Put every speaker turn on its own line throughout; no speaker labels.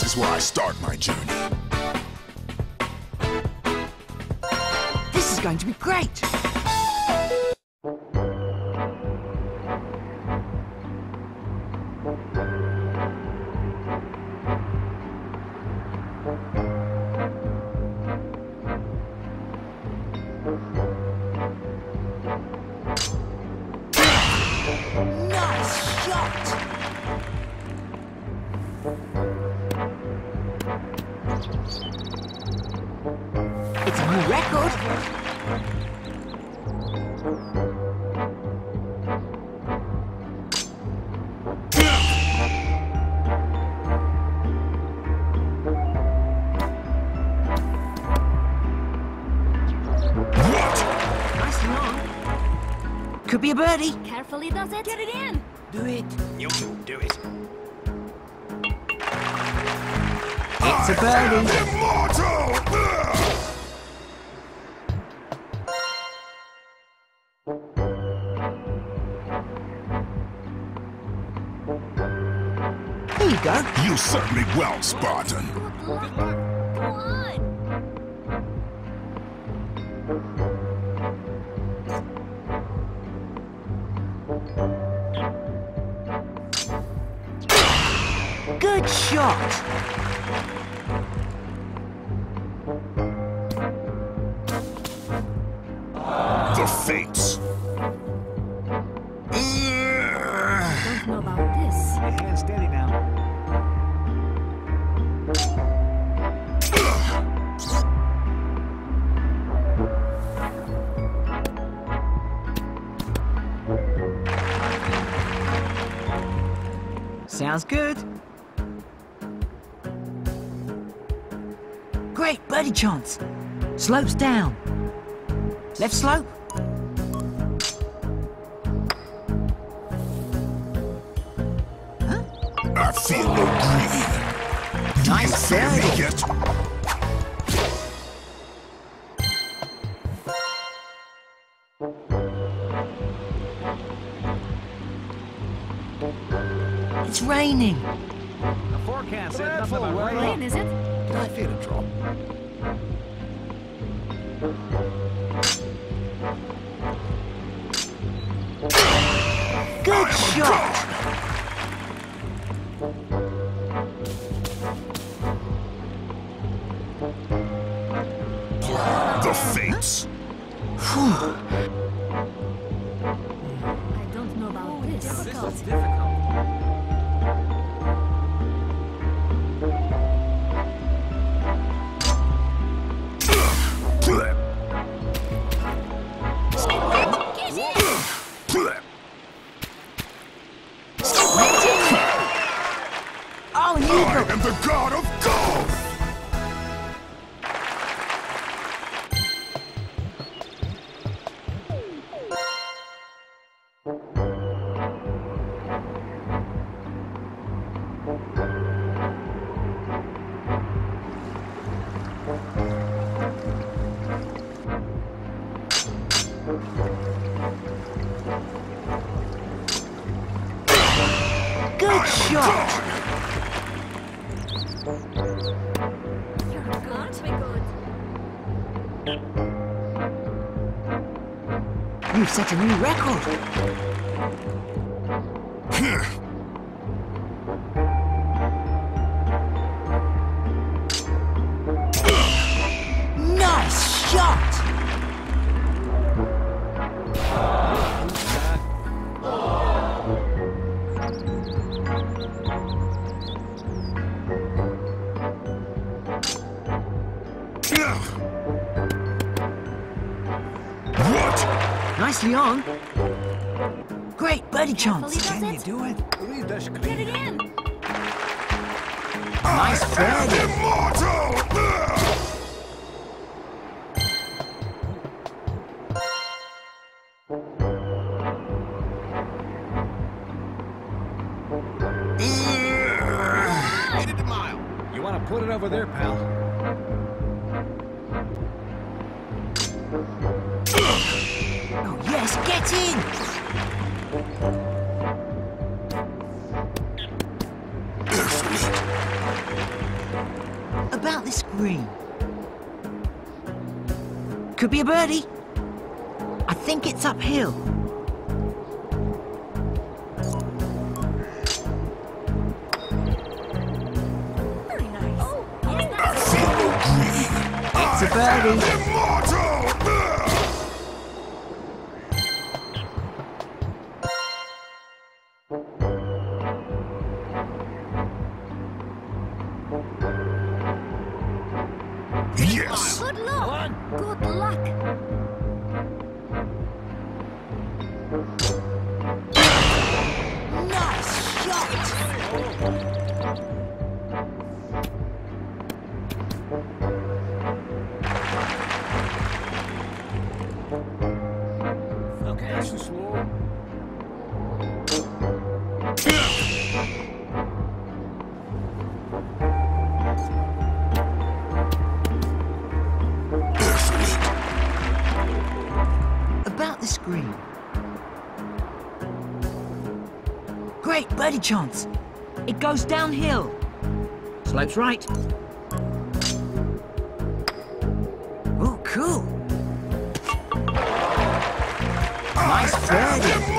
This is where I start my journey.
This is going to be great! Birdie.
Carefully does it. Get it in.
Do it.
You two do it.
It's a birdie.
Immortal! Ugh!
Here you go.
You served me well, Spartan.
Shot.
The fates.
Don't know about this.
Your hand steady now.
Sounds good. Great birdie chance. Slopes down. Left slope.
I feel no green. Do you
Nice
fear me yet?
It's raining.
The forecast said nothing about rain.
Rain, is it?
Did I feel a drop?
Good shot.
The fates.
Good shot.
You're going to be good.
You've set a new record.
What?
Nicely on. Great birdie chance.
Carefully does it.
Do it.
Get it in.
Nice
I am
birdie.
immortal!
17! about this green? Could be a birdie. I think it's uphill.
Very nice. Oh, yes,
I feel green.
It's a birdie.
immortal!
Great birdie chance. It goes downhill. Slopes right. Oh, cool. Nice birdie.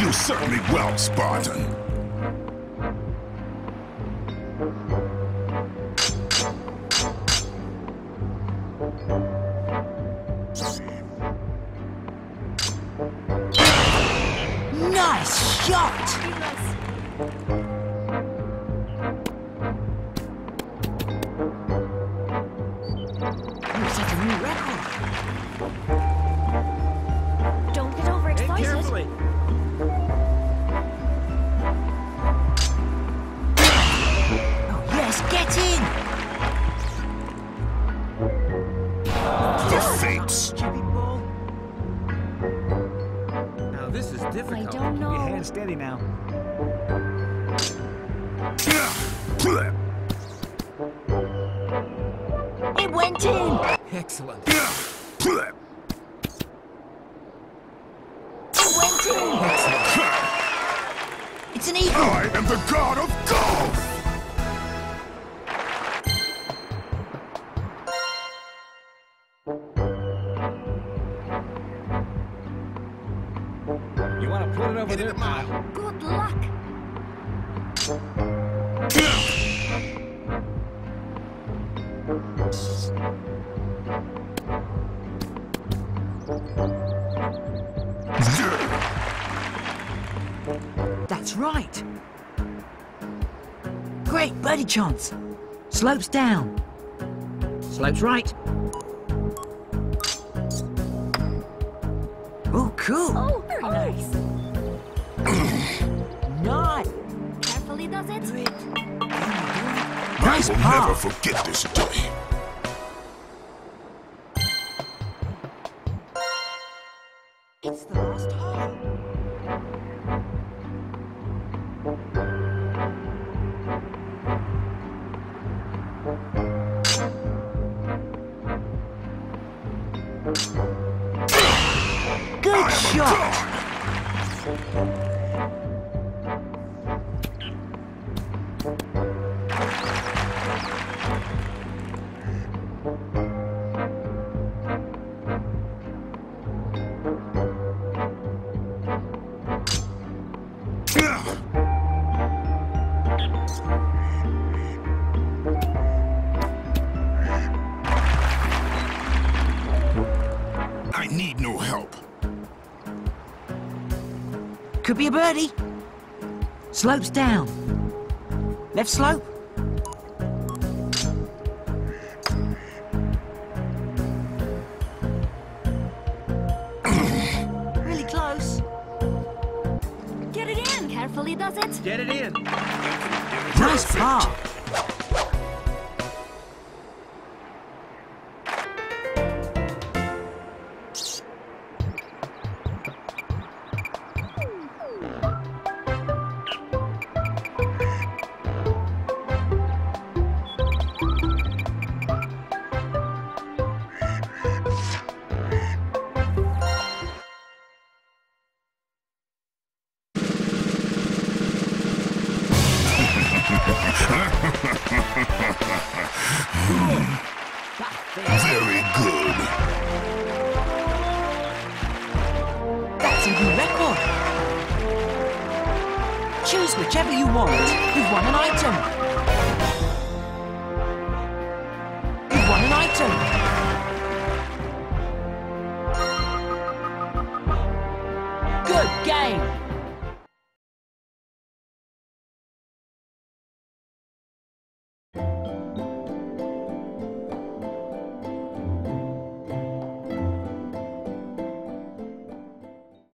You certainly me well, Spartan.
Difficult.
I don't know.
Your hand steady now.
It went in.
Excellent.
It went in. It's an eagle.
I am the god of
That's right. Great birdie chance. Slopes down. Slopes right. Oh, cool.
Oh, very nice.
Nice.
Carefully does it.
Nice
I will
par.
never forget this day.
Shot. Be a birdie. Slopes down. Left slope. really close.
Get it in. Carefully does it.
Get it in.
Nice Very good. That's a new record. Choose whichever you want. You've won an item.